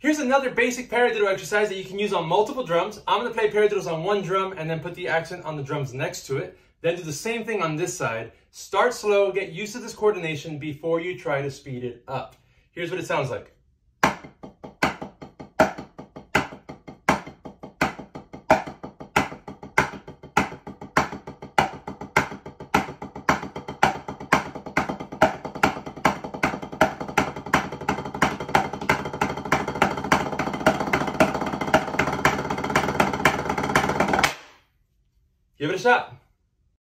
Here's another basic paradiddle exercise that you can use on multiple drums. I'm gonna play paradiddles on one drum and then put the accent on the drums next to it. Then do the same thing on this side. Start slow, get used to this coordination before you try to speed it up. Here's what it sounds like. Give it a shot.